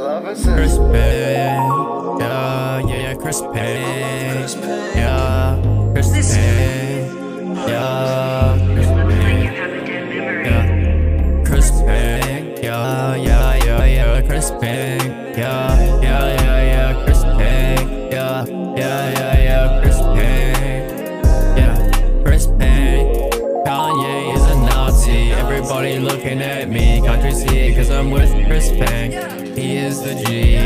Chris Penk, yeah, yeah, Penk, yeah, Chris Penk, yeah, Chris Penk, yeah, yeah, yeah, yeah, yeah, yeah, yeah, everybody looking at me, can't you see, cause I'm with Chris Penk. He is the G.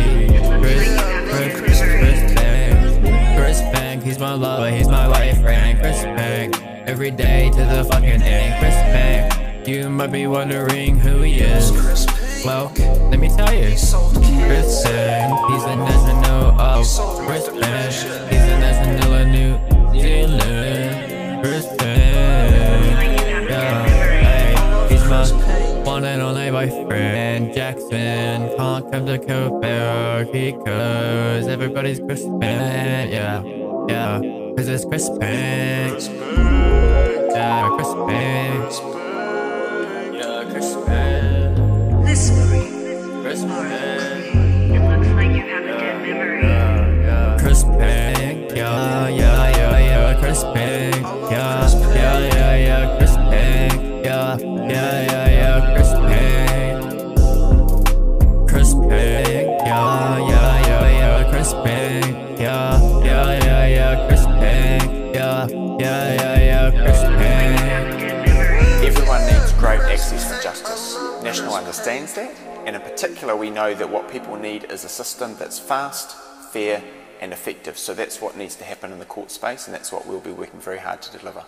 Chris, Chris, Chris, Chris. Chris Penk, he's my lover, he's my boyfriend. Chris Penk, every day to the fucking end. Chris Penk, you might be wondering who he is. Well, let me tell you. Chris Penk, he's the national of Chris Penk. One and only boyfriend. Jackson can't come to Quebec because everybody's Chris Penk. Yeah, yeah, cause it's Chris Penk. Yeah, Chris Penk. Yeah, Chris Penk. Chris Penk. Chris Penk. Yeah, yeah, yeah, yeah, Chris Penk. Yeah, yeah, Penk. Yeah, yeah, yeah, yeah. Yeah, yeah, yeah, yeah. Everyone needs great access to justice. National understands that, and in particular, we know that what people need is a system that's fast, fair, and effective. So that's what needs to happen in the court space, and that's what we'll be working very hard to deliver.